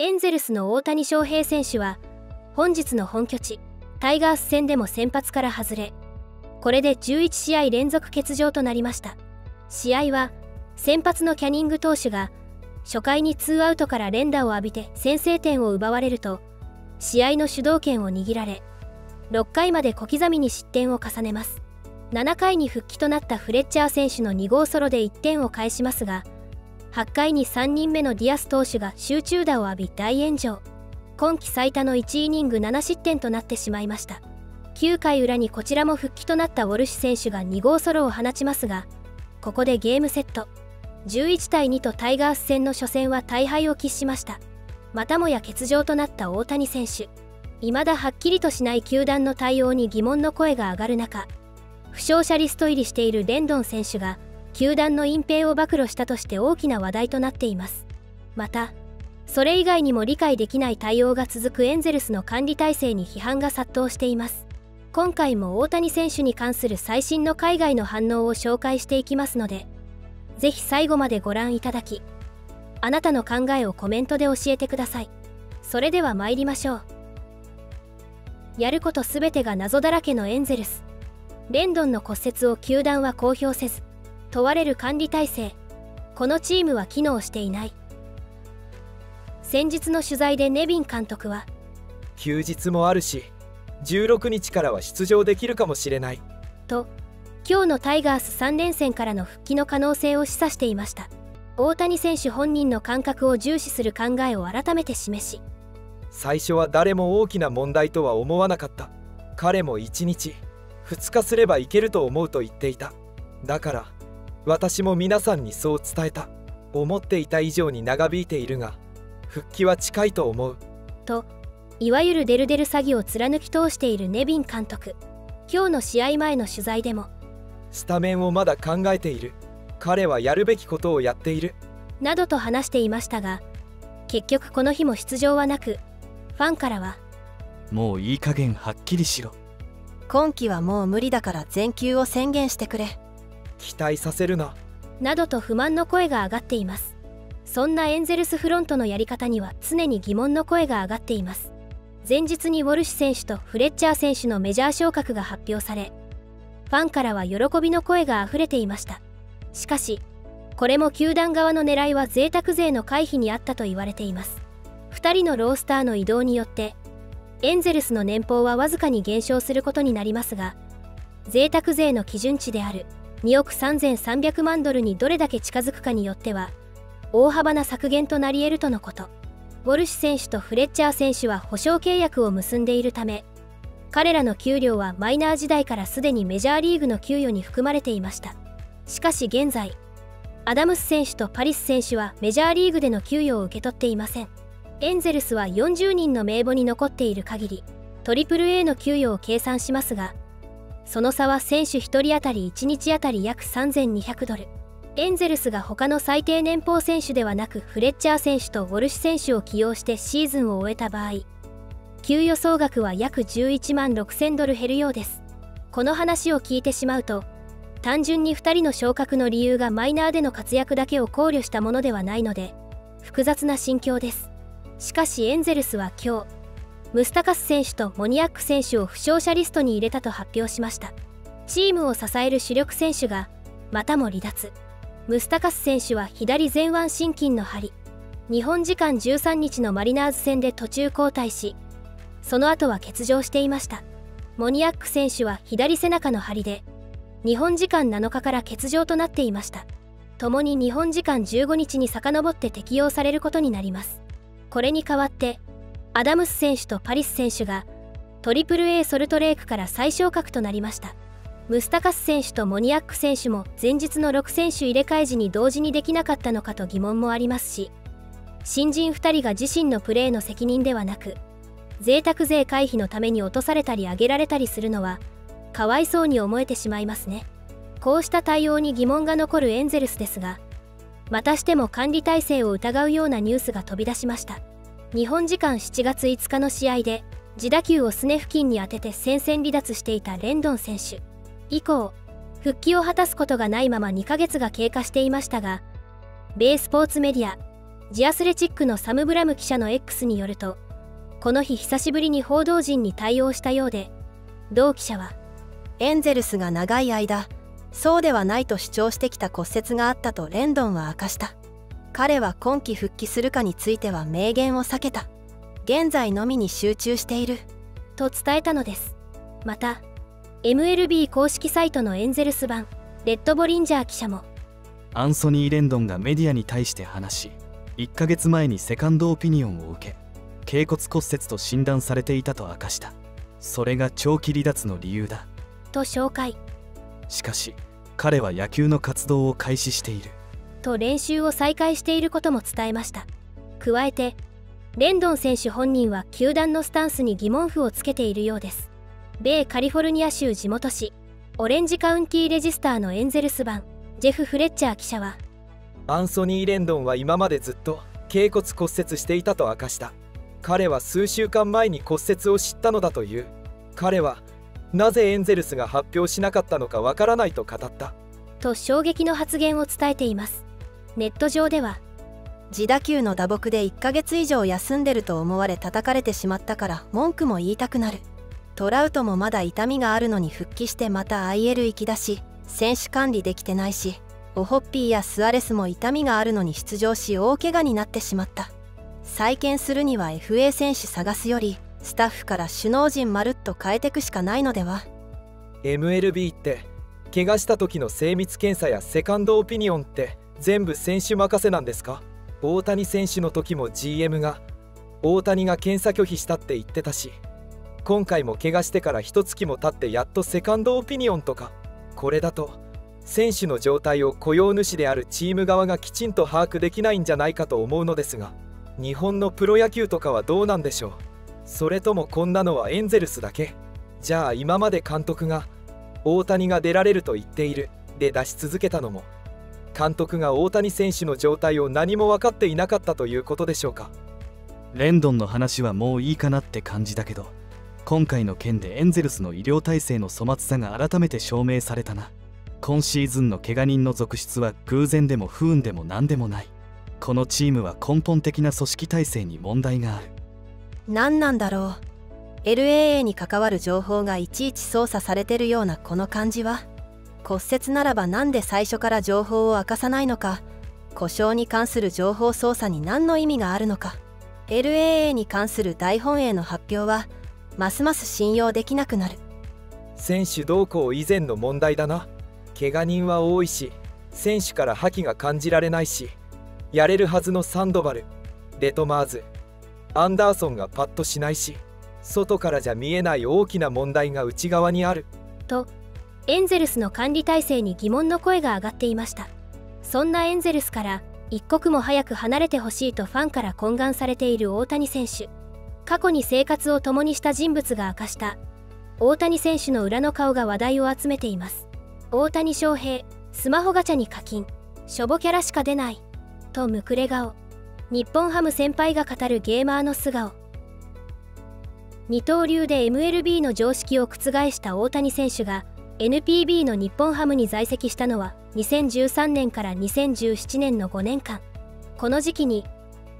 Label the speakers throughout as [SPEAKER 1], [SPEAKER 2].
[SPEAKER 1] エンゼルスの大谷翔平選手は本日の本拠地タイガース戦でも先発から外れこれで11試合連続欠場となりました。試合は先発のキャニング投手が初回にツーアウトから連打を浴びて先制点を奪われると試合の主導権を握られ6回まで小刻みに失点を重ねます。7回に復帰となったフレッチャー選手の2号ソロで1点を返しますが8回に3人目のディアス投手が集中打を浴び大炎上。今季最多の1イニング7失点となってしまいました。9回裏にこちらも復帰となったウォルシュ選手が2号ソロを放ちますがここでゲームセット。11対2とタイガース戦の初戦は大敗を喫しました。またもや欠場となった大谷選手。未だはっきりとしない球団の対応に疑問の声が上がる中負傷者リスト入りしているレンドン選手が球団の隠蔽を暴露したとして大きな話題となっています。またそれ以外にも理解できない対応が続くエンゼルスの管理体制に批判が殺到しています。今回も大谷選手に関する最新の海外の反応を紹介していきますのでぜひ最後までご覧いただきあなたの考えをコメントで教えてください。それでは参りましょう。やること全てが謎だらけのエンゼルス。レンドンの骨折を球団は公表せず問われる管理体制。このチームは機能していない。先日の取材でネビン監督は
[SPEAKER 2] 休日もあるし16日からは出場できるかもしれない。
[SPEAKER 1] と今日のタイガース3連戦からの復帰の可能性を示唆していました。大谷選手本人の感覚を重視する考えを改めて示し
[SPEAKER 2] 最初は誰も大きな問題とは思わなかった。彼も1日2日すればいけると思うと言っていた。だから私も皆さんにそう伝えた。思っていた以上に長引いているが復帰は近いと思う。
[SPEAKER 1] といわゆるデルデル詐欺を貫き通しているネビン監督。今日の試合前の取材でも
[SPEAKER 2] スタメンをまだ考えている。彼はやるべきことをやっている。
[SPEAKER 1] などと話していましたが結局この日も出場はなくファンからは
[SPEAKER 3] もういい加減はっきりしろ。
[SPEAKER 4] 今季はもう無理だから全休を宣言してくれ
[SPEAKER 2] 期待させるな。
[SPEAKER 1] などと不満の声が上がっています。そんなエンゼルスフロントのやり方には常に疑問の声が上がっています。前日にウォルシュ選手とフレッチャー選手のメジャー昇格が発表されファンからは喜びの声が溢れていました。しかしこれも球団側の狙いは贅沢税の回避にあったと言われています。2人のロースターの移動によってエンゼルスの年俸はわずかに減少することになりますが贅沢税の基準値である2億3300万ドルにどれだけ近づくかによっては大幅な削減となり得るとのこと。ウォルシュ選手とフレッチャー選手は保証契約を結んでいるため彼らの給料はマイナー時代からすでにメジャーリーグの給与に含まれていました。しかし現在アダムス選手とパリス選手はメジャーリーグでの給与を受け取っていません。エンゼルスは40人の名簿に残っている限り AAA の給与を計算しますがその差は選手1人当たり1日当たり約3200ドル。エンゼルスが他の最低年俸選手ではなくフレッチャー選手とウォルシュ選手を起用してシーズンを終えた場合給与総額は約11万6000ドル減るようです。この話を聞いてしまうと単純に2人の昇格の理由がマイナーでの活躍だけを考慮したものではないので複雑な心境です。しかしエンゼルスは今日ムスタカス選手とモニアック選手を負傷者リストに入れたと発表しました。チームを支える主力選手がまたも離脱。ムスタカス選手は左前腕心筋の張り。日本時間13日のマリナーズ戦で途中交代しその後は欠場していました。モニアック選手は左背中の張りで日本時間7日から欠場となっていました。共に日本時間15日に遡って適用されることになります。これに代わってアダムス選手とパリス選手が AAA ソルトレークから再昇格となりました。ムスタカス選手とモニアック選手も前日の6選手入れ替え時に同時にできなかったのかと疑問もありますし新人2人が自身のプレーの責任ではなく贅沢税回避のために落とされたり上げられたりするのはかわいそうに思えてしまいますね。こうした対応に疑問が残るエンゼルスですがまたしても管理体制を疑うようなニュースが飛び出しました。日本時間7月5日の試合で自打球をすね付近に当てて戦線離脱していたレンドン選手。以降復帰を果たすことがないまま2ヶ月が経過していましたが米スポーツメディアジアスレチックのサム・ブラム記者の X によるとこの日久しぶりに報道陣に対応したようで同記者は
[SPEAKER 4] エンゼルスが長い間そうではないと主張してきた骨折があったとレンドンは明かした。彼は今季復帰するかについては明言を避けた。現在のみに集中している。
[SPEAKER 1] と伝えたのです。また MLB 公式サイトのエンゼルス版レッドボリンジャー記者も
[SPEAKER 3] アンソニー・レンドンがメディアに対して話し1ヶ月前にセカンドオピニオンを受け頸骨骨折と診断されていたと明かした。それが長期離脱の理由だ。
[SPEAKER 1] と紹介。
[SPEAKER 3] しかし彼は野球の活動を開始している
[SPEAKER 1] と練習を再開していることも伝えました。加えてレンドン選手本人は球団のスタンスに疑問符をつけているようです。米カリフォルニア州地元紙オレンジカウンティレジスターのエンゼルス版ジェフ・フレッチャー記者は
[SPEAKER 2] アンソニー・レンドンは今までずっと頸骨骨折していたと明かした。彼は数週間前に骨折を知ったのだという。彼はなぜエンゼルスが発表しなかったのかわからないと語った。
[SPEAKER 1] と衝撃の発言を伝えていますネット上では
[SPEAKER 4] 自打球の打撲で1ヶ月以上休んでると思われ叩かれてしまったから文句も言いたくなる。トラウトもまだ痛みがあるのに復帰してまた IL 行きだし選手管理できてないしオホッピーやスアレスも痛みがあるのに出場し大怪我になってしまった。再建するには FA 選手探すよりスタッフから首脳陣まるっと変えてくしかないのでは。
[SPEAKER 2] MLB って怪我した時の精密検査やセカンドオピニオンって全部選手任せなんですか？大谷選手の時も GM が大谷が検査拒否したって言ってたし今回も怪我してから一月も経ってやっとセカンドオピニオンとかこれだと選手の状態を雇用主であるチーム側がきちんと把握できないんじゃないかと思うのですが日本のプロ野球とかはどうなんでしょう？それともこんなのはエンゼルスだけ？じゃあ今まで監督が大谷が出られると言っているで出し続けたのも監督が大谷選手の状態を何も分かっていなかったということでしょうか。
[SPEAKER 3] レンドンの話はもういいかなって感じだけど今回の件でエンゼルスの医療体制の粗末さが改めて証明されたな。今シーズンの怪我人の続出は偶然でも不運でも何でもない。このチームは根本的な組織体制に問題がある。
[SPEAKER 4] 何なんだろう。LAA に関わる情報がいちいち操作されてるようなこの感じは骨折ならばなんで最初から情報を明かさないのか故障に関する情報操作に何の意味があるのか。LAA に関する大本営の発表はますます信用できなくなる。
[SPEAKER 2] 選手動向以前の問題だな。怪我人は多いし選手から覇気が感じられないしやれるはずのサンドバルレトマーズアンダーソンがパッとしないし外からじゃ見えない大きな問題が内側にある。
[SPEAKER 1] とエンゼルスの管理体制に疑問の声が上がっていました。そんなエンゼルスから一刻も早く離れてほしいとファンから懇願されている大谷選手。過去に生活を共にした人物が明かした。大谷選手の裏の顔が話題を集めています。大谷翔平スマホガチャに課金。しょぼキャラしか出ない。とむくれ顔。日本ハム先輩が語るゲーマーの素顔。二刀流で MLB の常識を覆した大谷選手が NPB の日本ハムに在籍したのは2013年から2017年の5年間。この時期に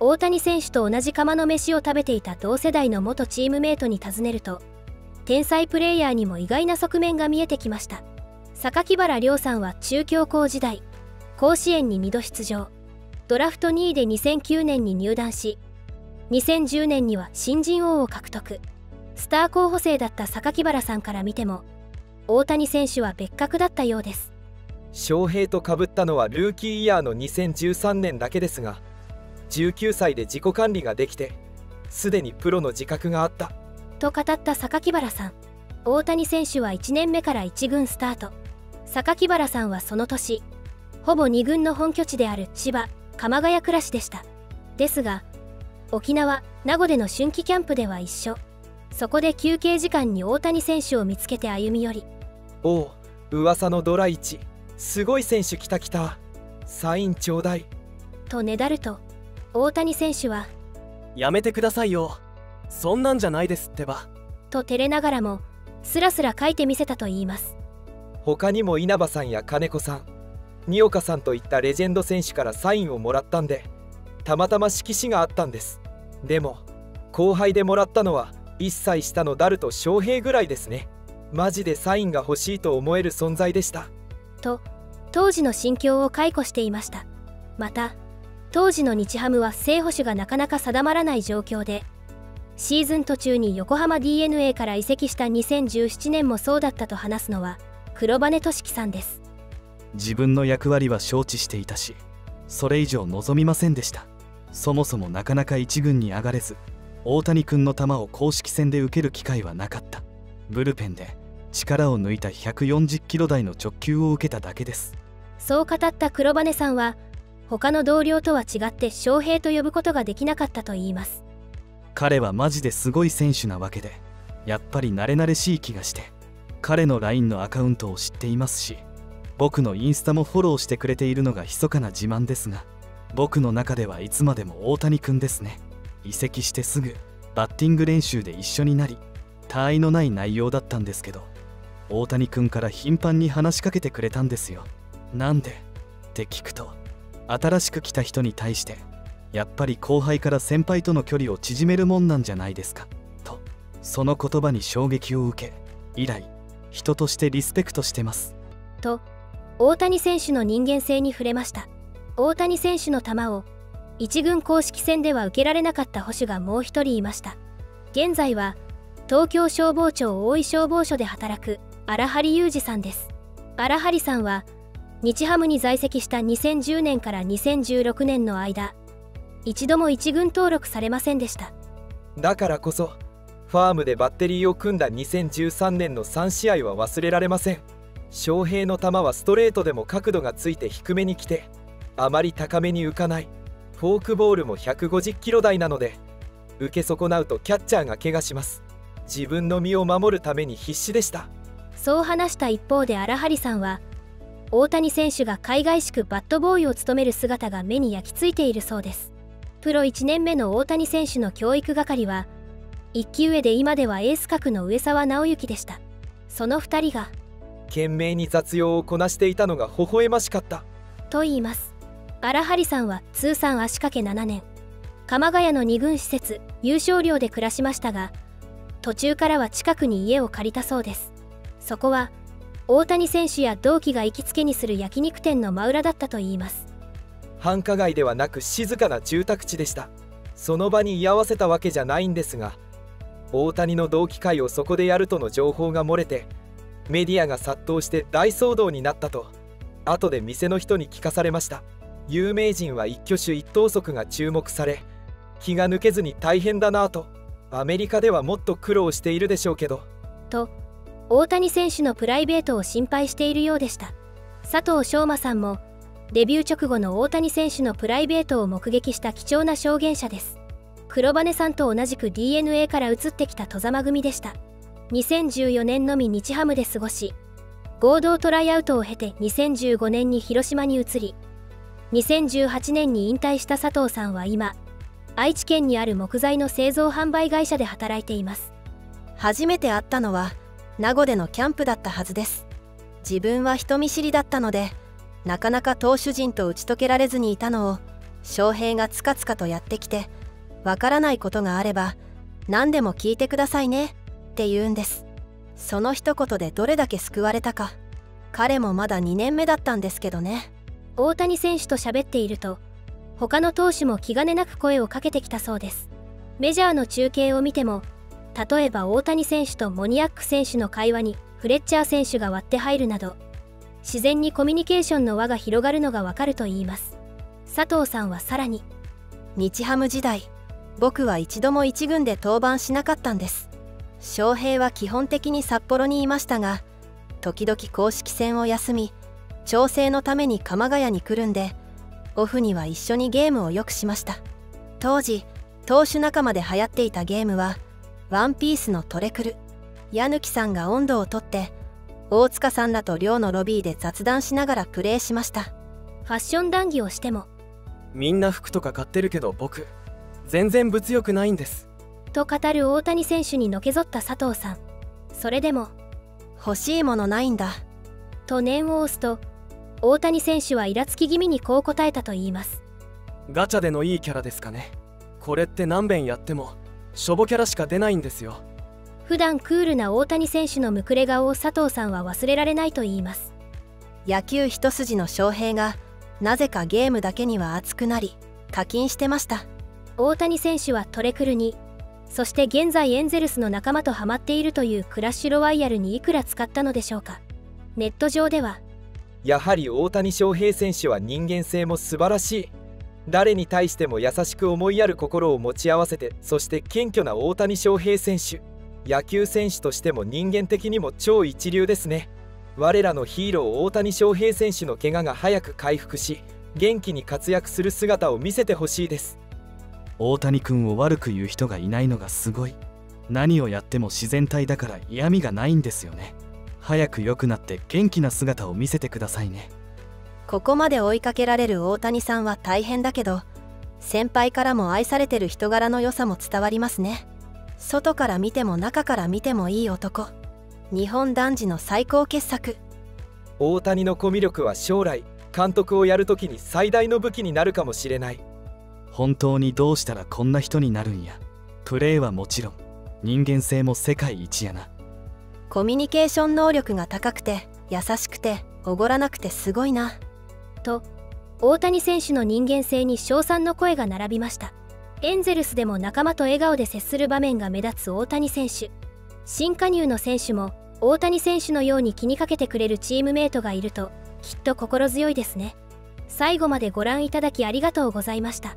[SPEAKER 1] 大谷選手と同じ釜の飯を食べていた同世代の元チームメートに尋ねると天才プレイヤーにも意外な側面が見えてきました。榊原亮さんは中京高時代甲子園に2度出場。ドラフト2位で2009年に入団し2010年には新人王を獲得。スター候補生だった榊原さんから見ても大谷選手は別格だったようです。
[SPEAKER 2] 翔平と被ったのはルーキーイヤーの2013年だけですが19歳で自己管理ができてすでにプロの自覚があった。
[SPEAKER 1] と語った榊原さん。大谷選手は1年目から1軍スタート。榊原さんはその年ほぼ2軍の本拠地である千葉鎌ヶ谷暮らしでした。ですが沖縄名護での春季キャンプでは一緒。そこで休憩時間に大谷選手を見つけて歩み寄り
[SPEAKER 2] おお噂のドラ1すごい選手来た来た。サインちょうだい。
[SPEAKER 1] とねだると大谷選手は
[SPEAKER 5] やめてくださいよ。そんなんじゃないですってば。
[SPEAKER 1] と照れながらもスラスラ書いてみせたといいます。
[SPEAKER 2] 他にも稲葉さんや金子さん。二岡さんといったレジェンド選手からサインをもらったんでたまたま色紙があったんです。でも後輩でもらったのは1歳下のダルと翔平ぐらいですねマジでサインが欲しいと思える存在でした。
[SPEAKER 1] と当時の心境を解雇していました。また当時の日ハムは正捕手がなかなか定まらない状況でシーズン途中に横浜 d n a から移籍した2017年もそうだったと話すのは黒羽俊樹さんです。
[SPEAKER 3] 自分の役割は承知していたしそれ以上望みませんでした。そもそもなかなか一軍に上がれず大谷君の球を公式戦で受ける機会はなかった。ブルペンで力を抜いた140キロ台の直球を受けただけです。
[SPEAKER 1] そう語った黒羽さんは他の同僚とは違って翔平と呼ぶことができなかったといいます。
[SPEAKER 3] 彼はマジですごい選手なわけでやっぱり慣れ慣れしい気がして彼の LINE のアカウントを知っていますし僕のインスタもフォローしてくれているのが密かな自慢ですが僕の中ではいつまでも大谷君ですね。移籍してすぐバッティング練習で一緒になり他愛のない内容だったんですけど大谷君から頻繁に話しかけてくれたんですよ。なんで？って聞くと新しく来た人に対してやっぱり後輩から先輩との距離を縮めるもんなんじゃないですかとその言葉に衝撃を受け以来人としてリスペクトしてます。
[SPEAKER 1] と大谷選手の人間性に触れました。大谷選手の球を一軍公式戦では受けられなかった保守がもう一人いました。現在は東京消防庁大井消防署で働く荒張裕二さんです。荒張さんは日ハムに在籍した2010年から2016年の間一度も一軍登録されませんでした。
[SPEAKER 2] だからこそファームでバッテリーを組んだ2013年の3試合は忘れられません。翔平の球はストレートでも角度がついて低めに来てあまり高めに浮かない。フォークボールも150キロ台なので受け損なうとキャッチャーが怪我します。自分の身を守るために必死でした。
[SPEAKER 1] そう話した一方で荒張さんは大谷選手が海外しくバットボーイを務める姿が目に焼き付いているそうです。プロ1年目の大谷選手の教育係は1期上で今ではエース格の上沢直之でした。その2人が
[SPEAKER 2] 懸命に雑用をこなしていたのが微笑ましかった。
[SPEAKER 1] と言います。荒張さんは通算足掛け7年。鎌ヶ谷の2軍施設優勝寮で暮らしましたが途中からは近くに家を借りたそうです。そこは大谷選手や同期が行きつけにする焼肉店の真裏だったといいます。
[SPEAKER 2] 繁華街ではなく静かな住宅地でした。その場に居合わせたわけじゃないんですが大谷の同期会をそこでやるとの情報が漏れてメディアが殺到して大騒動になったと後で店の人に聞かされました。有名人は一挙手一投足が注目され気が抜けずに大変だなぁとアメリカではもっと苦労しているでしょうけど。
[SPEAKER 1] と大谷選手のプライベートを心配しているようでした。佐藤翔馬さんもデビュー直後の大谷選手のプライベートを目撃した貴重な証言者です。黒羽さんと同じく DNA から移ってきた戸様組でした。2014年のみ日ハムで過ごし合同トライアウトを経て2015年に広島に移り2018年に引退した佐藤さんは今愛知県にある木材の製造販売会社で働いています。
[SPEAKER 4] 初めて会ったのは名護でのキャンプだったはずです。自分は人見知りだったのでなかなか投手陣と打ち解けられずにいたのを翔平がつかつかとやってきてわからないことがあれば何でも聞いてくださいねって言うんです。その一言でどれだけ救われたか。彼もまだ2年目だったんですけどね。
[SPEAKER 1] 大谷選手と喋っていると他の投手も気兼ねなく声をかけてきたそうです。メジャーの中継を見ても例えば大谷選手とモニアック選手の会話にフレッチャー選手が割って入るなど自然にコミュニケーションの輪が広がるのがわかるといいます。佐藤さんはさらに
[SPEAKER 4] 日ハム時代僕は一度も一軍で登板しなかったんです。翔平は基本的に札幌にいましたが時々公式戦を休み調整のために鎌ヶ谷に来るんでオフには一緒にゲームをよくしました。当時投手仲間で流行っていたゲームはワンピースのトレクル。矢貫さんが温度をとって大塚さんらと寮のロビーで雑談しながらプレーしました。フ
[SPEAKER 1] ァッション談義をしても。
[SPEAKER 5] みんな服とか買ってるけど僕全然物欲ないんです。
[SPEAKER 1] と語る大谷選手にのけぞった佐藤さん。それでも
[SPEAKER 4] 欲しいものないんだ。
[SPEAKER 1] と念を押すと大谷選手はイラつき気味にこう答えたといいます。
[SPEAKER 5] ガチャでのいいキャラですかね。これって何遍やってもしょぼキャラしか出ないんですよ。
[SPEAKER 1] 普段クールな大谷選手のむくれ顔を佐藤さんは忘れられないと言います。
[SPEAKER 4] 野球一筋の翔平がなぜかゲームだけには熱くなり課金してました。
[SPEAKER 1] 大谷選手はトレクルにそして現在エンゼルスの仲間とハマっているというクラッシュロワイヤルにいくら使ったのでしょうか。ネット上では
[SPEAKER 2] やはり大谷翔平選手は人間性も素晴らしい。誰に対しても優しく思いやる心を持ち合わせてそして謙虚な大谷翔平選手。野球選手としても人間的にも超一流ですね。我らのヒーロー大谷翔平選手の怪我が早く回復し元気に活躍する姿を見せてほしいです。
[SPEAKER 3] 大谷君を悪く言う人がいないのがすごい。何をやっても自然体だから嫌味がないんですよね。早く良くなって元気な姿を見せてくださいね。
[SPEAKER 4] ここまで追いかけられる大谷さんは大変だけど先輩からも愛されてる人柄の良さも伝わりますね。外から見ても中から見てもいい男。日本男児の最高傑作。
[SPEAKER 2] 大谷のコミュ力は将来監督をやるときに最大の武器になるかもしれない。
[SPEAKER 3] 本当にどうしたらこんな人になるんや。プレーはもちろん。人間性も世界一やな
[SPEAKER 4] コミュニケーション能力が高くて優しくておごらなくてすごいな。
[SPEAKER 1] と大谷選手の人間性に称賛の声が並びました。エンゼルスでも仲間と笑顔で接する場面が目立つ大谷選手。新加入の選手も大谷選手のように気にかけてくれるチームメートがいるときっと心強いですね。最後までご覧いただきありがとうございました。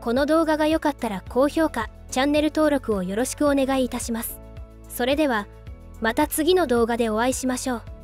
[SPEAKER 1] この動画が良かったら高評価チャンネル登録をよろしくお願いいたします。それではまた次の動画でお会いしましょう。